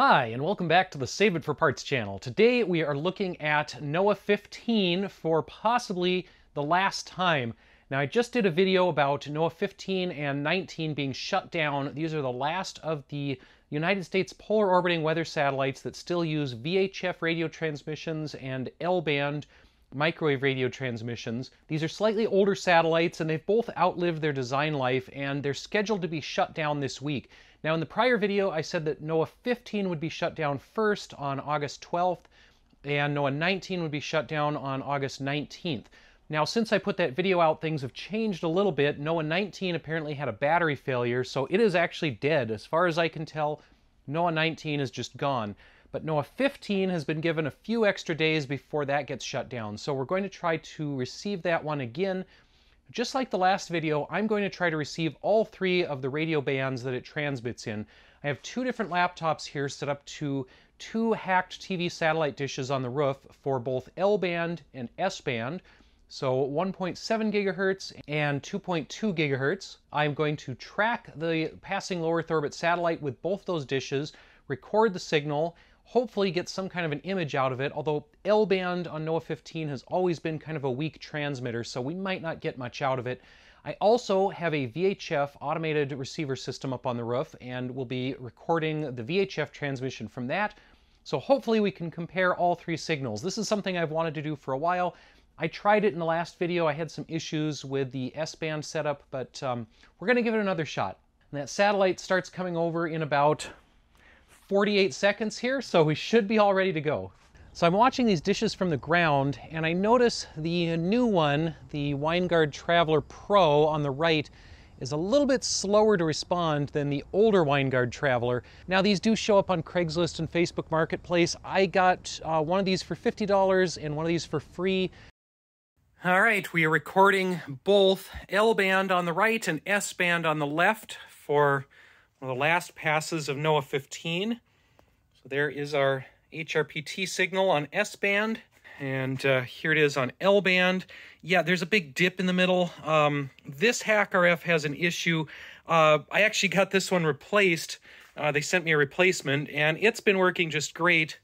Hi, and welcome back to the Save It for Parts channel. Today we are looking at NOAA 15 for possibly the last time. Now I just did a video about NOAA 15 and 19 being shut down. These are the last of the United States polar orbiting weather satellites that still use VHF radio transmissions and L-band microwave radio transmissions. These are slightly older satellites and they've both outlived their design life and they're scheduled to be shut down this week. Now in the prior video I said that NOAA 15 would be shut down first on August 12th and NOAA 19 would be shut down on August 19th. Now since I put that video out things have changed a little bit. NOAA 19 apparently had a battery failure so it is actually dead. As far as I can tell NOAA 19 is just gone. But NOAA 15 has been given a few extra days before that gets shut down. So we're going to try to receive that one again. Just like the last video, I'm going to try to receive all three of the radio bands that it transmits in. I have two different laptops here set up to two hacked TV satellite dishes on the roof for both L-band and S-band. So 1.7 gigahertz and 2.2 gigahertz. I'm going to track the passing low Earth orbit satellite with both those dishes, record the signal, hopefully get some kind of an image out of it, although L-band on NOAA 15 has always been kind of a weak transmitter, so we might not get much out of it. I also have a VHF automated receiver system up on the roof, and we'll be recording the VHF transmission from that. So hopefully we can compare all three signals. This is something I've wanted to do for a while. I tried it in the last video. I had some issues with the S-band setup, but um, we're going to give it another shot. And that satellite starts coming over in about 48 seconds here, so we should be all ready to go. So I'm watching these dishes from the ground, and I notice the new one, the Winegard Trav'ler Pro on the right, is a little bit slower to respond than the older Winegard Trav'ler. Now these do show up on Craigslist and Facebook Marketplace. I got uh, one of these for $50 and one of these for free. All right, we are recording both L-band on the right and S-band on the left for one of the last passes of NOAA 15. So there is our HRPT signal on S-band, and uh, here it is on L-band. Yeah, there's a big dip in the middle. Um, this HackRF has an issue. Uh, I actually got this one replaced. Uh, they sent me a replacement, and it's been working just great.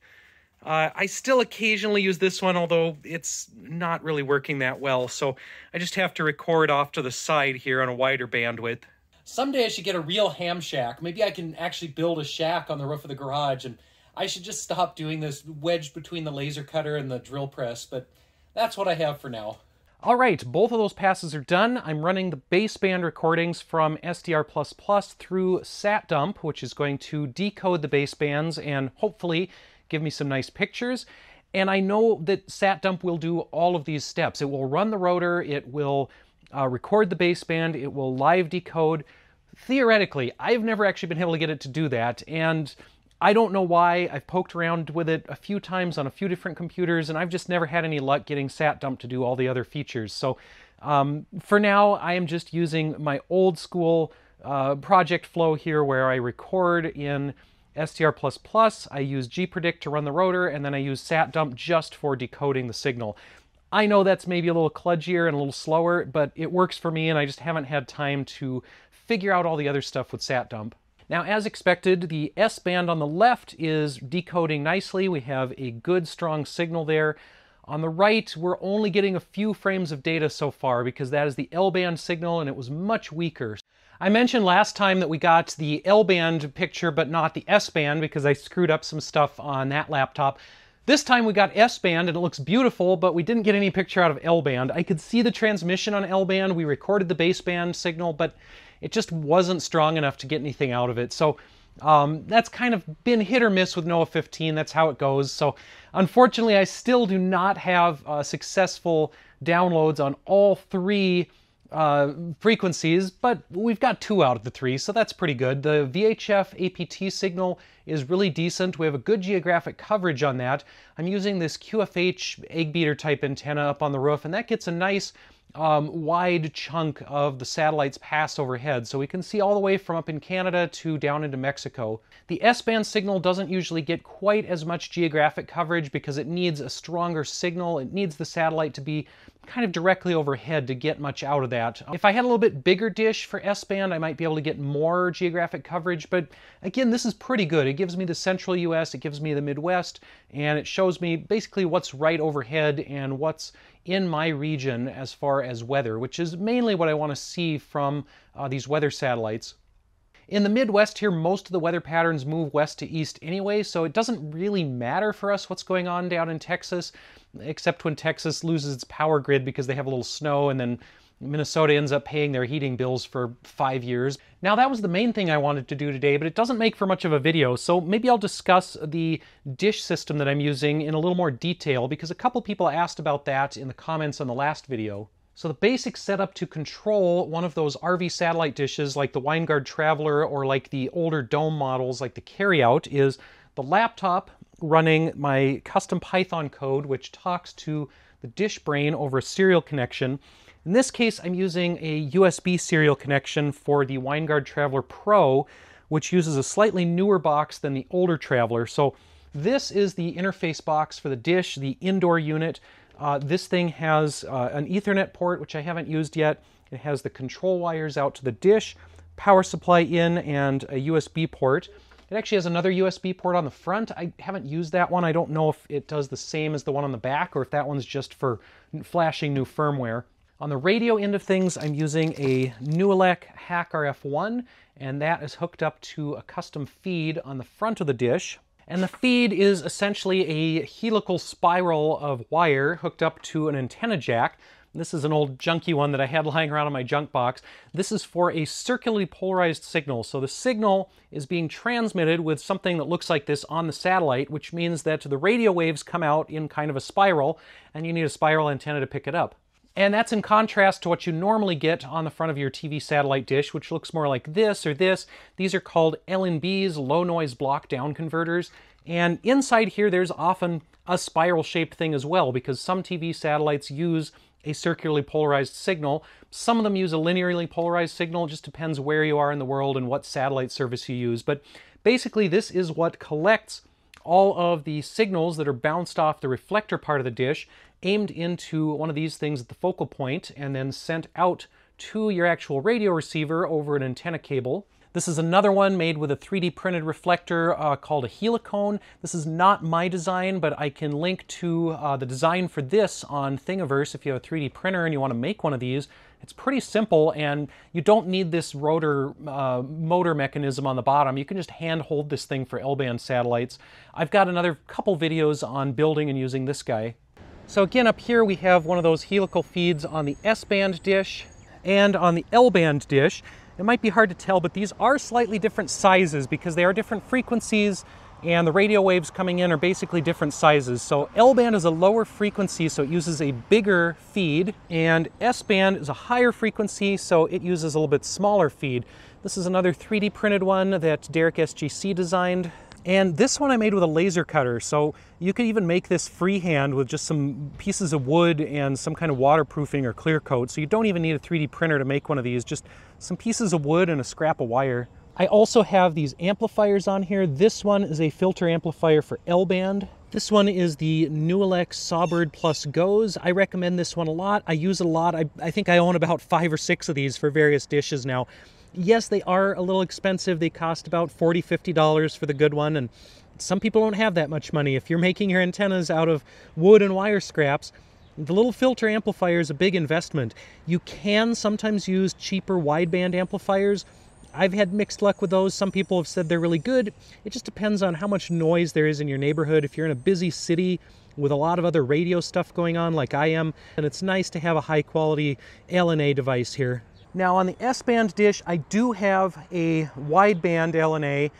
Uh, I still occasionally use this one, although it's not really working that well, so I just have to record off to the side here on a wider bandwidth. Someday I should get a real ham shack. Maybe I can actually build a shack on the roof of the garage and I should just stop doing this wedged between the laser cutter and the drill press, but that's what I have for now. All right, both of those passes are done. I'm running the baseband recordings from SDR++ through SatDump, which is going to decode the basebands and hopefully give me some nice pictures. And I know that SatDump will do all of these steps. It will run the rotor, it will uh, record the baseband, it will live decode. Theoretically, I've never actually been able to get it to do that, and I don't know why. I've poked around with it a few times on a few different computers, and I've just never had any luck getting SatDump to do all the other features. So um, for now, I am just using my old school uh, project flow here where I record in SDR++, I use gpredict to run the rotor, and then I use SatDump just for decoding the signal. I know that's maybe a little kludgier and a little slower, but it works for me and I just haven't had time to figure out all the other stuff with SatDump. Now, as expected, the S-band on the left is decoding nicely. We have a good, strong signal there. On the right, we're only getting a few frames of data so far because that is the L-band signal and it was much weaker. I mentioned last time that we got the L-band picture but not the S-band because I screwed up some stuff on that laptop. This time we got S-band and it looks beautiful, but we didn't get any picture out of L-band. I could see the transmission on L-band. We recorded the baseband signal, but it just wasn't strong enough to get anything out of it. So um, that's kind of been hit or miss with NOAA 15. That's how it goes. So unfortunately, I still do not have uh, successful downloads on all three uh, frequencies, but we've got two out of the three, so that's pretty good. The VHF APT signal is really decent. We have a good geographic coverage on that. I'm using this QFH egg beater type antenna up on the roof, and that gets a nice um, wide chunk of the satellites pass overhead. So we can see all the way from up in Canada to down into Mexico. The S-band signal doesn't usually get quite as much geographic coverage because it needs a stronger signal. It needs the satellite to be kind of directly overhead to get much out of that. If I had a little bit bigger dish for S-band, I might be able to get more geographic coverage, but again, this is pretty good. It gives me the central US, it gives me the Midwest, and it shows me basically what's right overhead and what's in my region as far as weather, which is mainly what I want to see from uh, these weather satellites. In the Midwest here, most of the weather patterns move west to east anyway, so it doesn't really matter for us what's going on down in Texas, except when Texas loses its power grid because they have a little snow and then Minnesota ends up paying their heating bills for five years. Now that was the main thing I wanted to do today, but it doesn't make for much of a video, so maybe I'll discuss the dish system that I'm using in a little more detail because a couple people asked about that in the comments on the last video. So the basic setup to control one of those RV satellite dishes like the Winegard Trav'ler or like the older dome models like the Carryout is the laptop running my custom Python code which talks to the dish brain over a serial connection. In this case, I'm using a USB serial connection for the Winegard Trav'ler Pro, which uses a slightly newer box than the older Trav'ler. So this is the interface box for the dish, the indoor unit. Uh, this thing has uh, an Ethernet port, which I haven't used yet. It has the control wires out to the dish, power supply in, and a USB port. It actually has another USB port on the front. I haven't used that one. I don't know if it does the same as the one on the back or if that one's just for flashing new firmware. On the radio end of things, I'm using a Nooelec HackRF One, and that is hooked up to a custom feed on the front of the dish. And the feed is essentially a helical spiral of wire hooked up to an antenna jack. This is an old junky one that I had lying around in my junk box. This is for a circularly polarized signal. So the signal is being transmitted with something that looks like this on the satellite, which means that the radio waves come out in kind of a spiral, and you need a spiral antenna to pick it up. And that's in contrast to what you normally get on the front of your TV satellite dish, which looks more like this or this. These are called LNBs, low noise block down converters. And inside here, there's often a spiral shaped thing as well, because some TV satellites use a circularly polarized signal. Some of them use a linearly polarized signal. It just depends where you are in the world and what satellite service you use. But basically, this is what collects all of the signals that are bounced off the reflector part of the dish aimed into one of these things at the focal point and then sent out to your actual radio receiver over an antenna cable. This is another one made with a 3D printed reflector uh, called a Helicone. This is not my design, but I can link to uh, the design for this on Thingiverse if you have a 3D printer and you want to make one of these. It's pretty simple and you don't need this rotor uh, motor mechanism on the bottom. You can just hand hold this thing for L-band satellites. I've got another couple videos on building and using this guy. So again, up here we have one of those helical feeds on the S-band dish and on the L-band dish. It might be hard to tell, but these are slightly different sizes because they are different frequencies and the radio waves coming in are basically different sizes. So L-band is a lower frequency, so it uses a bigger feed, and S-band is a higher frequency, so it uses a little bit smaller feed. This is another 3D printed one that Derek SGC designed. And this one I made with a laser cutter, so you could even make this freehand with just some pieces of wood and some kind of waterproofing or clear coat. So you don't even need a 3D printer to make one of these, just some pieces of wood and a scrap of wire. I also have these amplifiers on here. This one is a filter amplifier for L-band. This one is the Nooelec SAWbird Plus GOES. I recommend this one a lot. I use it a lot. I, I think I own about five or six of these for various dishes now yes, they are a little expensive. They cost about $40, $50 for the good one, and some people don't have that much money. If you're making your antennas out of wood and wire scraps, the little filter amplifier is a big investment. You can sometimes use cheaper wideband amplifiers. I've had mixed luck with those. Some people have said they're really good. It just depends on how much noise there is in your neighborhood. If you're in a busy city with a lot of other radio stuff going on like I am, and it's nice to have a high quality LNA device here. Now on the S-band dish, I do have a wideband LNA,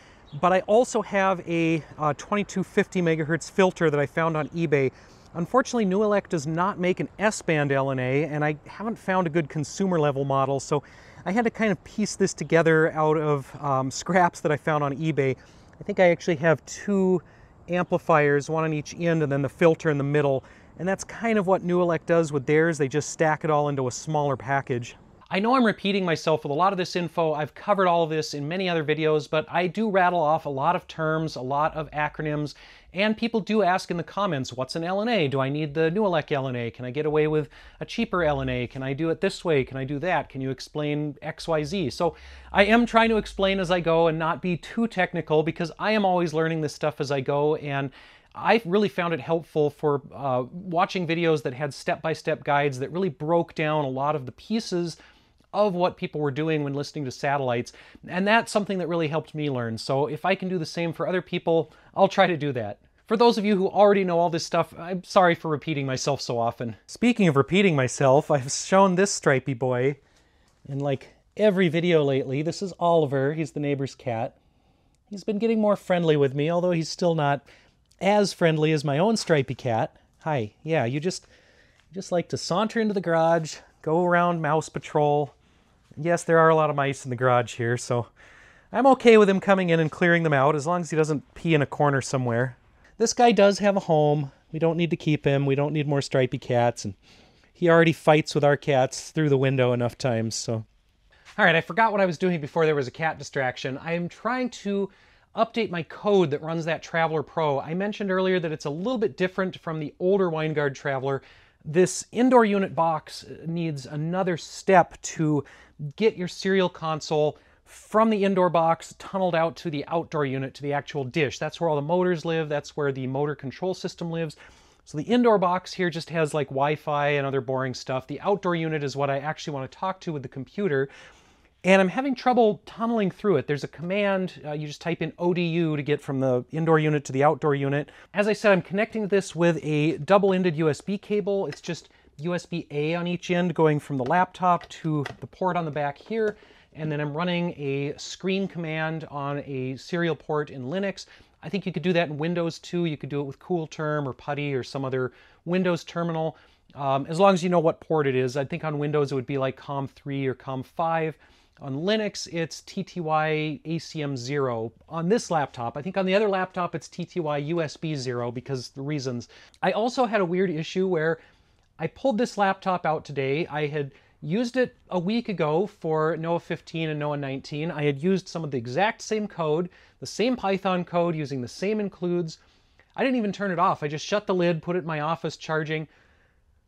but I also have a uh, 2250 megahertz filter that I found on eBay. Unfortunately, Nooelec does not make an S-band LNA, and I haven't found a good consumer level model, so I had to kind of piece this together out of um, scraps that I found on eBay. I think I actually have two amplifiers, one on each end and then the filter in the middle. And that's kind of what Nooelec does with theirs. They just stack it all into a smaller package. I know I'm repeating myself with a lot of this info. I've covered all of this in many other videos, but I do rattle off a lot of terms, a lot of acronyms, and people do ask in the comments, what's an LNA? Do I need the Nooelec LNA? Can I get away with a cheaper LNA? Can I do it this way? Can I do that? Can you explain XYZ? So I am trying to explain as I go and not be too technical because I am always learning this stuff as I go and I really found it helpful for uh, watching videos that had step-by-step -step guides that really broke down a lot of the pieces of what people were doing when listening to satellites. And that's something that really helped me learn. So if I can do the same for other people, I'll try to do that. For those of you who already know all this stuff, I'm sorry for repeating myself so often. Speaking of repeating myself, I've shown this stripy boy in like every video lately. This is Oliver, he's the neighbor's cat. He's been getting more friendly with me, although he's still not as friendly as my own stripy cat. Hi, yeah, you just just like to saunter into the garage, go around mouse patrol, Yes, there are a lot of mice in the garage here, so I'm okay with him coming in and clearing them out as long as he doesn't pee in a corner somewhere. This guy does have a home. We don't need to keep him. We don't need more stripy cats, and he already fights with our cats through the window enough times, so. All right, I forgot what I was doing before there was a cat distraction. I am trying to update my code that runs that Trav'ler Pro. I mentioned earlier that it's a little bit different from the older Winegard Trav'ler. This indoor unit box needs another step to get your serial console from the indoor box tunneled out to the outdoor unit to the actual dish. That's where all the motors live, that's where the motor control system lives. So the indoor box here just has like Wi-Fi and other boring stuff. The outdoor unit is what I actually want to talk to with the computer. And I'm having trouble tunneling through it. There's a command, uh, you just type in ODU to get from the indoor unit to the outdoor unit. As I said, I'm connecting this with a double-ended USB cable. It's just USB-A on each end going from the laptop to the port on the back here. And then I'm running a screen command on a serial port in Linux. I think you could do that in Windows too. You could do it with CoolTerm or PuTTY or some other Windows terminal. Um, as long as you know what port it is. I think on Windows it would be like COM3 or COM5. On Linux, it's TTY ACM0. On this laptop, I think on the other laptop, it's TTY USB 0 because the reasons. I also had a weird issue where I pulled this laptop out today. I had used it a week ago for NOAA 15 and NOAA 19. I had used some of the exact same code, the same Python code, using the same includes. I didn't even turn it off. I just shut the lid, put it in my office charging,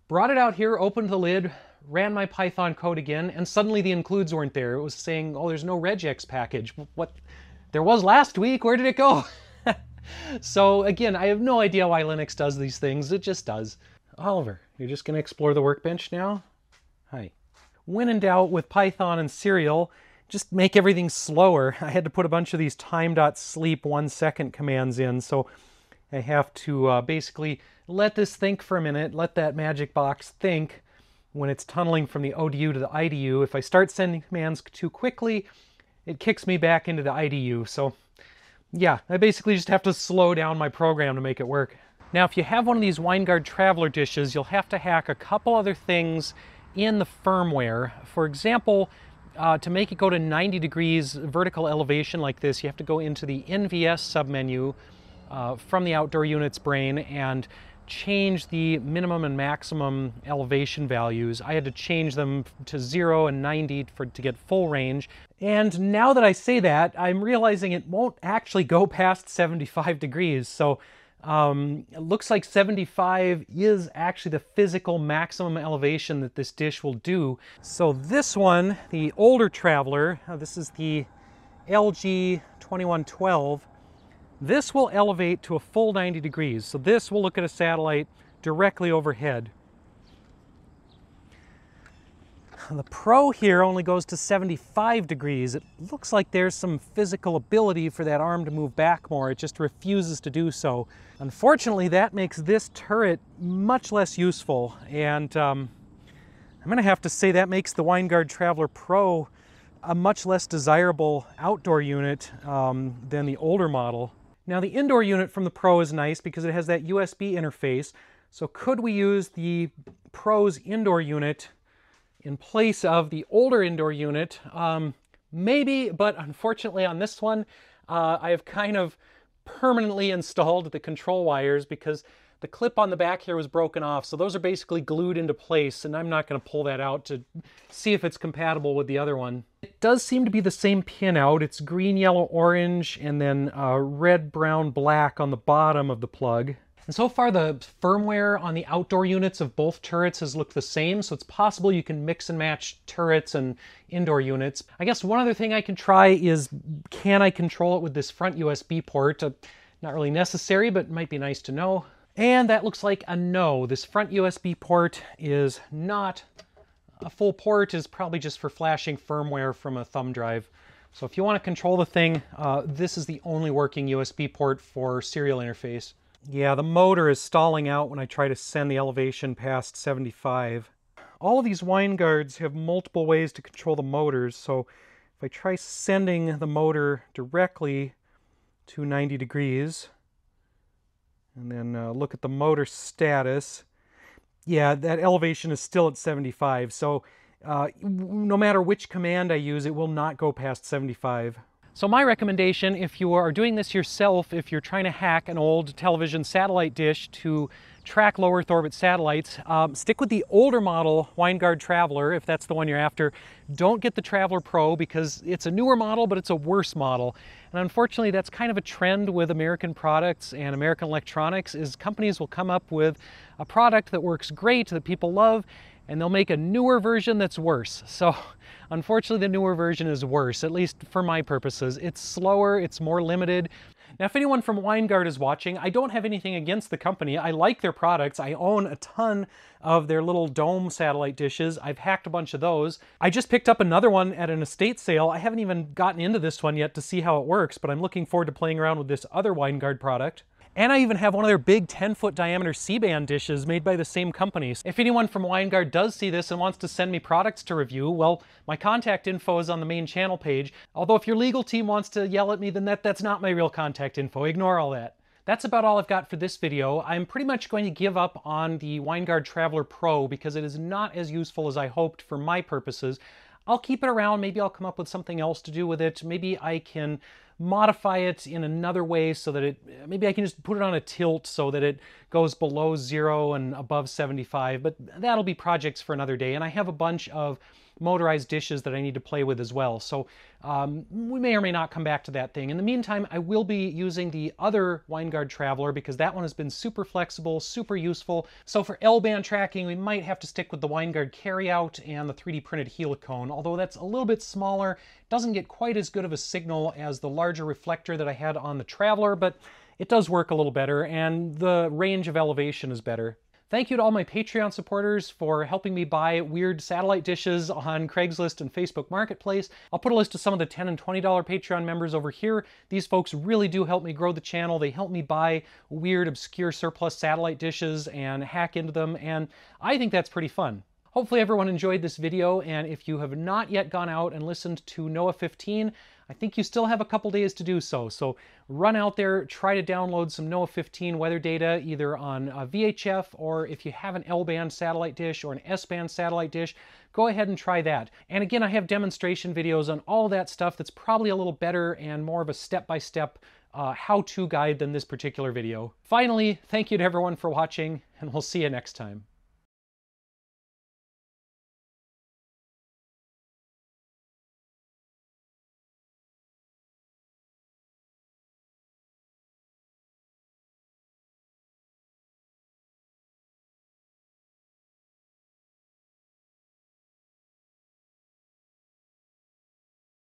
brought it out here, opened the lid, ran my Python code again, and suddenly the includes weren't there. It was saying, oh, there's no regex package. What? There was last week. Where did it go? so again, I have no idea why Linux does these things. It just does. Oliver, you're just going to explore the workbench now? Hi. When in doubt with Python and Serial, just make everything slower. I had to put a bunch of these time.sleep one second commands in, so I have to uh, basically let this think for a minute, let that magic box think when it's tunneling from the ODU to the IDU. If I start sending commands too quickly, it kicks me back into the IDU. So yeah, I basically just have to slow down my program to make it work. Now, if you have one of these Winegard Traveler dishes, you'll have to hack a couple other things in the firmware. For example, uh, to make it go to 90 degrees vertical elevation like this, you have to go into the NVS submenu uh, from the outdoor unit's brain and change the minimum and maximum elevation values. I had to change them to 0 and 90 for, to get full range. And now that I say that, I'm realizing it won't actually go past 75 degrees. So um, it looks like 75 is actually the physical maximum elevation that this dish will do. So this one, the older Trav'ler, uh, this is the LG 2112, this will elevate to a full 90 degrees. So this will look at a satellite directly overhead. The Pro here only goes to 75 degrees. It looks like there's some physical ability for that arm to move back more. It just refuses to do so. Unfortunately, that makes this turret much less useful. And um, I'm going to have to say that makes the Winegard Trav'ler Pro a much less desirable outdoor unit um, than the older model. Now the indoor unit from the Pro is nice because it has that USB interface. So could we use the Pro's indoor unit in place of the older indoor unit. Um, maybe, but unfortunately on this one, uh, I have kind of permanently installed the control wires because the clip on the back here was broken off, so those are basically glued into place, and I'm not going to pull that out to see if it's compatible with the other one. It does seem to be the same pin out. It's green, yellow, orange, and then uh, red, brown, black on the bottom of the plug. And so far the firmware on the outdoor units of both turrets has looked the same, so it's possible you can mix and match turrets and indoor units. I guess one other thing I can try is can I control it with this front USB port? Uh, not really necessary, but might be nice to know. And that looks like a no. This front USB port is not a full port, is probably just for flashing firmware from a thumb drive. So if you want to control the thing, uh, this is the only working USB port for serial interface. Yeah, the motor is stalling out when I try to send the elevation past 75. All of these Winegards have multiple ways to control the motors, so if I try sending the motor directly to 90 degrees, and then uh, look at the motor status, yeah, that elevation is still at 75, so uh, no matter which command I use, it will not go past 75. So my recommendation, if you are doing this yourself, if you're trying to hack an old television satellite dish to track low Earth orbit satellites, um, stick with the older model Winegard Trav'ler, if that's the one you're after. Don't get the Trav'ler Pro because it's a newer model, but it's a worse model. And unfortunately, that's kind of a trend with American products and American electronics, is companies will come up with a product that works great, that people love, and they'll make a newer version that's worse. So unfortunately the newer version is worse, at least for my purposes. It's slower, it's more limited. Now, if anyone from Winegard is watching, I don't have anything against the company. I like their products. I own a ton of their little dome satellite dishes. I've hacked a bunch of those. I just picked up another one at an estate sale. I haven't even gotten into this one yet to see how it works, but I'm looking forward to playing around with this other Winegard product. And I even have one of their big 10 foot diameter C-band dishes made by the same companies. If anyone from Winegard does see this and wants to send me products to review, well, my contact info is on the main channel page. Although if your legal team wants to yell at me, then that, that's not my real contact info. Ignore all that. That's about all I've got for this video. I'm pretty much going to give up on the Winegard Trav'ler Pro because it is not as useful as I hoped for my purposes. I'll keep it around. Maybe I'll come up with something else to do with it. Maybe I can modify it in another way so that it, maybe I can just put it on a tilt so that it goes below zero and above 75, but that'll be projects for another day. And I have a bunch of motorized dishes that I need to play with as well. So um, we may or may not come back to that thing. In the meantime, I will be using the other Winegard Trav'ler because that one has been super flexible, super useful. So for L-band tracking, we might have to stick with the Winegard Carryout and the 3D printed Helicone, although that's a little bit smaller, doesn't get quite as good of a signal as the larger reflector that I had on the Trav'ler, but it does work a little better and the range of elevation is better. Thank you to all my Patreon supporters for helping me buy weird satellite dishes on Craigslist and Facebook Marketplace. I'll put a list of some of the 10 and $20 Patreon members over here. These folks really do help me grow the channel. They help me buy weird, obscure surplus satellite dishes and hack into them, and I think that's pretty fun. Hopefully everyone enjoyed this video, and if you have not yet gone out and listened to NOAA 15, I think you still have a couple days to do so. So run out there, try to download some NOAA 15 weather data either on VHF or if you have an L-band satellite dish or an S-band satellite dish, go ahead and try that. And again, I have demonstration videos on all that stuff that's probably a little better and more of a step-by-step uh, how-to guide than this particular video. Finally, thank you to everyone for watching, and we'll see you next time.